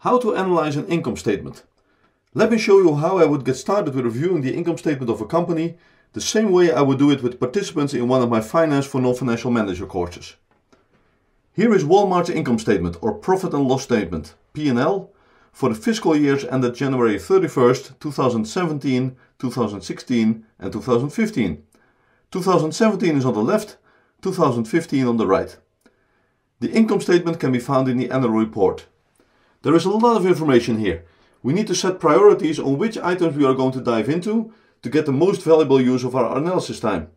How to analyze an income statement. Let me show you how I would get started with reviewing the income statement of a company the same way I would do it with participants in one of my Finance for Non-Financial Manager courses. Here is Walmart's income statement or profit and loss statement, P&L, for the fiscal years ended January 31st, 2017, 2016 and 2015. 2017 is on the left, 2015 on the right. The income statement can be found in the annual report. There is a lot of information here. We need to set priorities on which items we are going to dive into to get the most valuable use of our analysis time.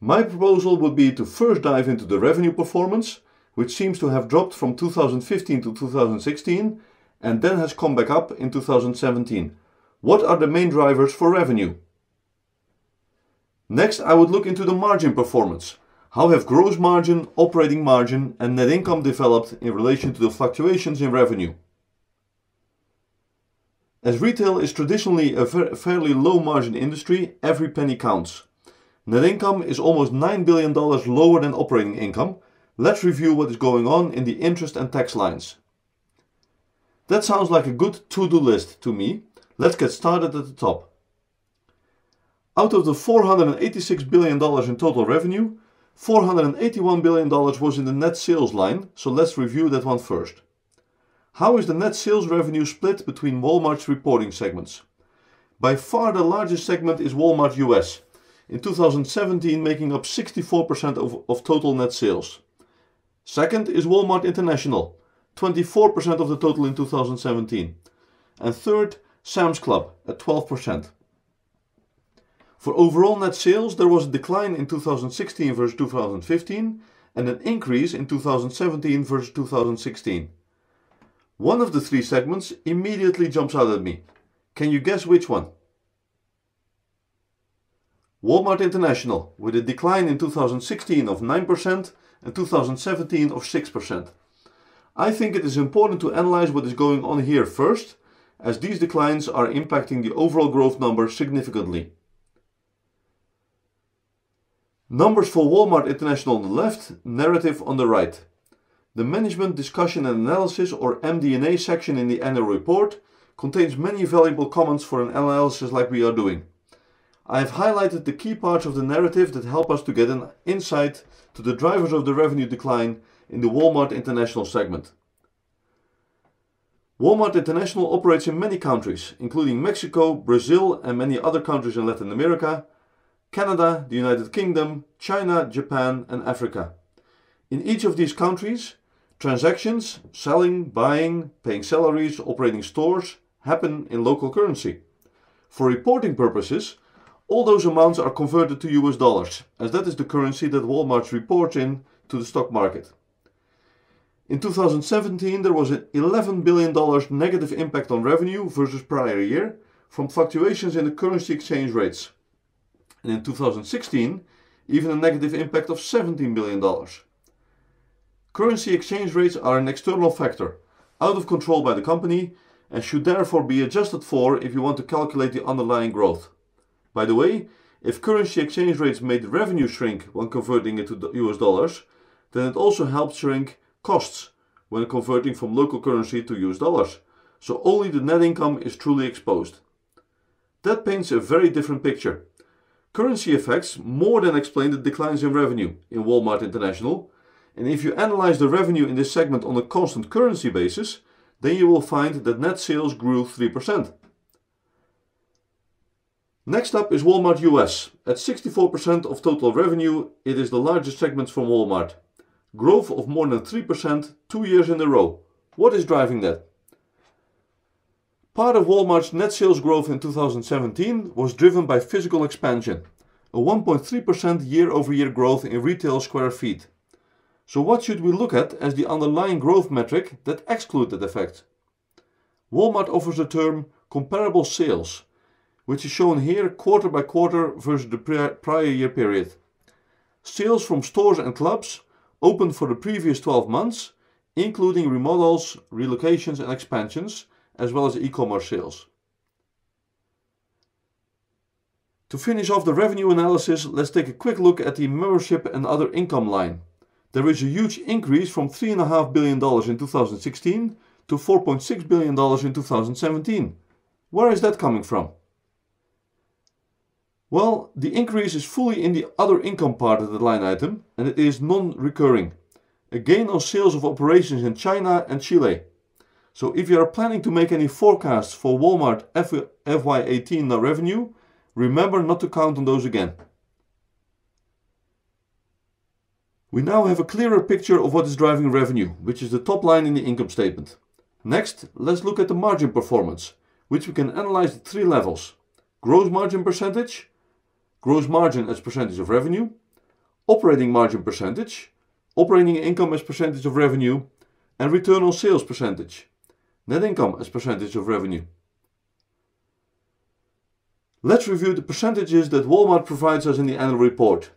My proposal would be to first dive into the revenue performance, which seems to have dropped from 2015 to 2016 and then has come back up in 2017. What are the main drivers for revenue? Next, I would look into the margin performance. How have gross margin, operating margin and net income developed in relation to the fluctuations in revenue? As retail is traditionally a fairly low margin industry, every penny counts. Net income is almost $9 billion lower than operating income. Let's review what is going on in the interest and tax lines. That sounds like a good to-do list to me. Let's get started at the top. Out of the $486 billion in total revenue, $481 billion was in the net sales line, so let's review that one first. How is the net sales revenue split between Walmart's reporting segments? By far the largest segment is Walmart US, in 2017 making up 64% of, of total net sales. Second is Walmart International, 24% of the total in 2017. And third, Sam's Club at 12%. For overall net sales, there was a decline in 2016 versus 2015 and an increase in 2017 versus 2016. One of the three segments immediately jumps out at me. Can you guess which one? Walmart International, with a decline in 2016 of 9% and 2017 of 6%. I think it is important to analyze what is going on here first, as these declines are impacting the overall growth number significantly. Numbers for Walmart International on the left, narrative on the right. The Management Discussion and Analysis or MD&A section in the annual report contains many valuable comments for an analysis like we are doing. I have highlighted the key parts of the narrative that help us to get an insight to the drivers of the revenue decline in the Walmart International segment. Walmart International operates in many countries, including Mexico, Brazil and many other countries in Latin America, Canada, the United Kingdom, China, Japan and Africa. In each of these countries, transactions, selling, buying, paying salaries, operating stores happen in local currency. For reporting purposes, all those amounts are converted to US dollars, as that is the currency that Walmart reports in to the stock market. In 2017, there was an $11 billion negative impact on revenue versus prior year from fluctuations in the currency exchange rates and in 2016 even a negative impact of $17 billion. Currency exchange rates are an external factor, out of control by the company, and should therefore be adjusted for if you want to calculate the underlying growth. By the way, if currency exchange rates made revenue shrink when converting it to US dollars, then it also helps shrink costs when converting from local currency to US dollars, so only the net income is truly exposed. That paints a very different picture. Currency effects more than explain the declines in revenue in Walmart International, and if you analyze the revenue in this segment on a constant currency basis, then you will find that net sales grew 3%. Next up is Walmart US. At 64% of total revenue, it is the largest segment from Walmart. Growth of more than 3% two years in a row. What is driving that? Part of Walmart's net sales growth in 2017 was driven by physical expansion, a 1.3% year-over-year growth in retail square feet. So what should we look at as the underlying growth metric that exclude that effect? Walmart offers the term comparable sales, which is shown here quarter by quarter versus the prior year period. Sales from stores and clubs opened for the previous 12 months, including remodels, relocations and expansions, as well as e-commerce sales. To finish off the revenue analysis, let's take a quick look at the membership and other income line. There is a huge increase from $3.5 billion in 2016 to $4.6 billion in 2017. Where is that coming from? Well, the increase is fully in the other income part of the line item and it is non-recurring. A gain on sales of operations in China and Chile. So if you are planning to make any forecasts for Walmart FY18 revenue, remember not to count on those again. We now have a clearer picture of what is driving revenue, which is the top line in the income statement. Next, let's look at the margin performance, which we can analyze at three levels. Gross margin percentage, gross margin as percentage of revenue, operating margin percentage, operating income as percentage of revenue, and return on sales percentage, net income as percentage of revenue. Let's review the percentages that Walmart provides us in the annual report.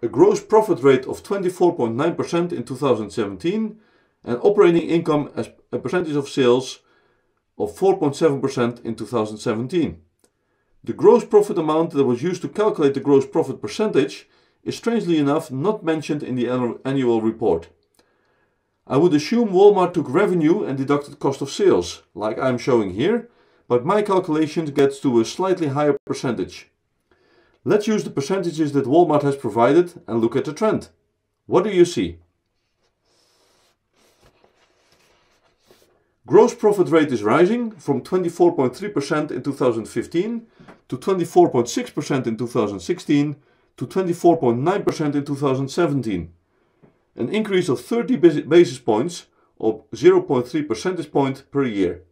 A gross profit rate of 24.9% in 2017 and operating income as a percentage of sales of 4.7% in 2017. The gross profit amount that was used to calculate the gross profit percentage is strangely enough not mentioned in the annual report. I would assume Walmart took revenue and deducted cost of sales, like I'm showing here, but my calculation gets to a slightly higher percentage. Let's use the percentages that Walmart has provided and look at the trend. What do you see? Gross profit rate is rising from 24.3% in 2015 to 24.6% in 2016 to 24.9% in 2017. An increase of 30 basis points of 0.3 percentage point per year.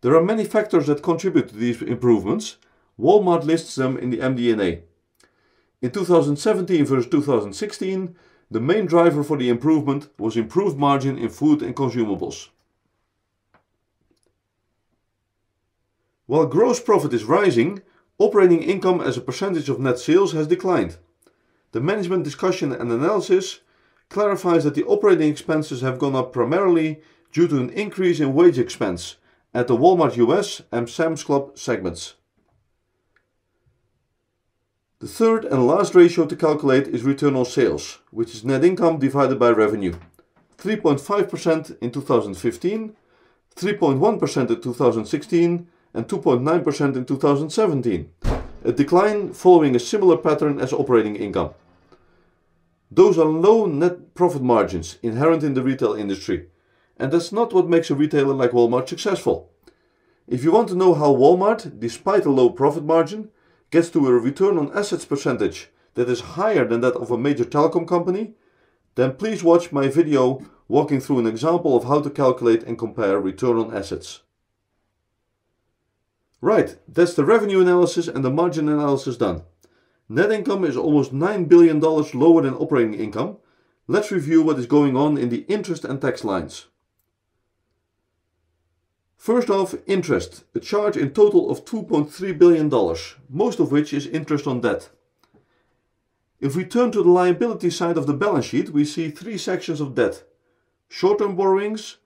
There are many factors that contribute to these improvements. Walmart lists them in the MD&A. In 2017 versus 2016, the main driver for the improvement was improved margin in food and consumables. While gross profit is rising, operating income as a percentage of net sales has declined. The management discussion and analysis clarifies that the operating expenses have gone up primarily due to an increase in wage expense at the Walmart US and Sam's Club segments. The third and last ratio to calculate is return on sales, which is net income divided by revenue. 3.5% in 2015, 3.1% in 2016, and 2.9% in 2017, a decline following a similar pattern as operating income. Those are low net profit margins inherent in the retail industry, and that's not what makes a retailer like Walmart successful. If you want to know how Walmart, despite a low profit margin, gets to a return on assets percentage that is higher than that of a major telecom company, then please watch my video walking through an example of how to calculate and compare return on assets. Right, that's the revenue analysis and the margin analysis done. Net income is almost $9 billion lower than operating income. Let's review what is going on in the interest and tax lines. First off, interest, a charge in total of $2.3 billion, most of which is interest on debt. If we turn to the liability side of the balance sheet, we see three sections of debt. Short-term borrowings,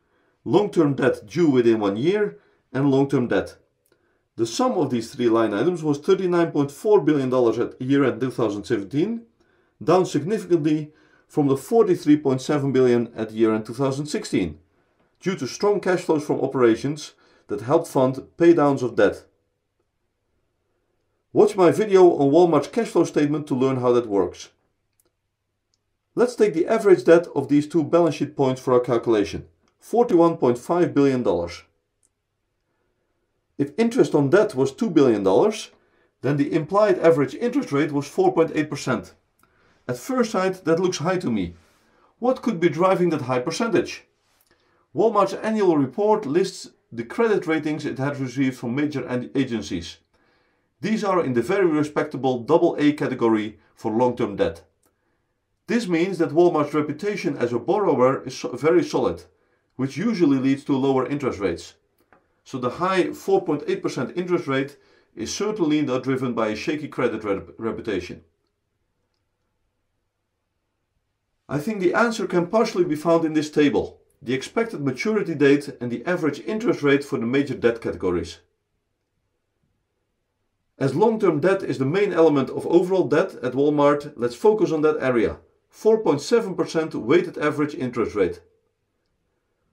long-term debt due within one year, and long-term debt. The sum of these three line items was $39.4 billion at year-end 2017, down significantly from the 43.7 billion at year-end 2016, due to strong cash flows from operations that helped fund paydowns of debt. Watch my video on Walmart's cash flow statement to learn how that works. Let's take the average debt of these two balance sheet points for our calculation, $41.5 billion. If interest on debt was $2 billion, then the implied average interest rate was 4.8%. At first sight, that looks high to me. What could be driving that high percentage? Walmart's annual report lists the credit ratings it had received from major agencies. These are in the very respectable AA category for long-term debt. This means that Walmart's reputation as a borrower is very solid, which usually leads to lower interest rates. So the high 4.8% interest rate is certainly not driven by a shaky credit reputation. I think the answer can partially be found in this table, the expected maturity date and the average interest rate for the major debt categories. As long-term debt is the main element of overall debt at Walmart, let's focus on that area. 4.7% weighted average interest rate.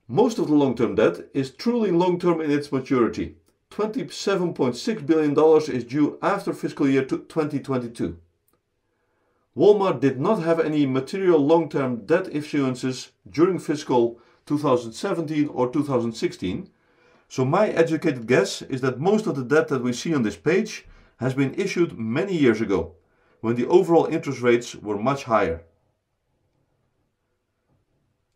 Most of the long-term debt is truly long-term in its maturity. $27.6 billion is due after fiscal year 2022. Walmart did not have any material long-term debt issuances during fiscal 2017 or 2016, so my educated guess is that most of the debt that we see on this page has been issued many years ago, when the overall interest rates were much higher.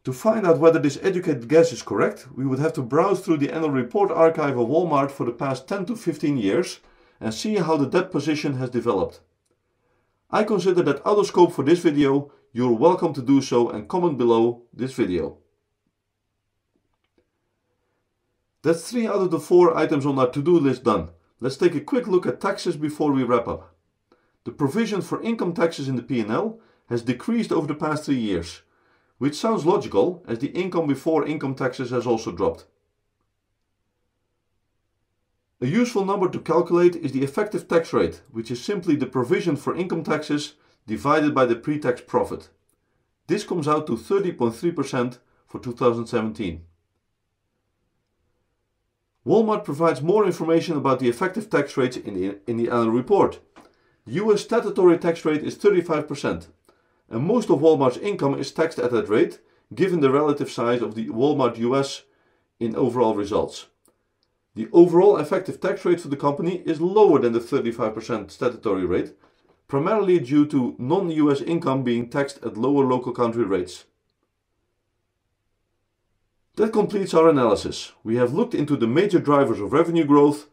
To find out whether this educated guess is correct, we would have to browse through the annual report archive of Walmart for the past 10 to 15 years and see how the debt position has developed. I consider that out of scope for this video, you're welcome to do so and comment below this video. That's three out of the four items on our to-do list done. Let's take a quick look at taxes before we wrap up. The provision for income taxes in the P&L has decreased over the past three years which sounds logical as the income before income taxes has also dropped. A useful number to calculate is the effective tax rate, which is simply the provision for income taxes divided by the pre-tax profit. This comes out to 30.3% for 2017. Walmart provides more information about the effective tax rates in the, in the annual report. The US statutory tax rate is 35%, and most of Walmart's income is taxed at that rate, given the relative size of the Walmart US in overall results. The overall effective tax rate for the company is lower than the 35% statutory rate, primarily due to non-US income being taxed at lower local country rates. That completes our analysis. We have looked into the major drivers of revenue growth,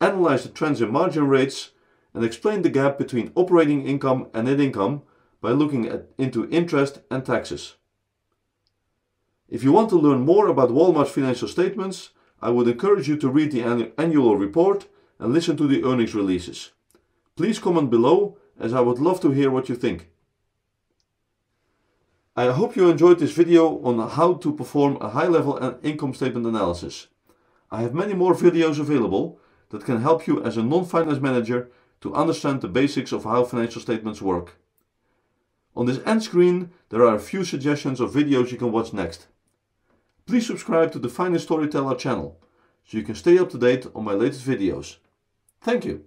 analyzed the trends in margin rates, and explained the gap between operating income and net income by looking at, into interest and taxes. If you want to learn more about Walmart's financial statements, I would encourage you to read the annual report and listen to the earnings releases. Please comment below as I would love to hear what you think. I hope you enjoyed this video on how to perform a high-level income statement analysis. I have many more videos available that can help you as a non-finance manager to understand the basics of how financial statements work. On this end screen, there are a few suggestions of videos you can watch next. Please subscribe to the Finance Storyteller channel, so you can stay up to date on my latest videos. Thank you.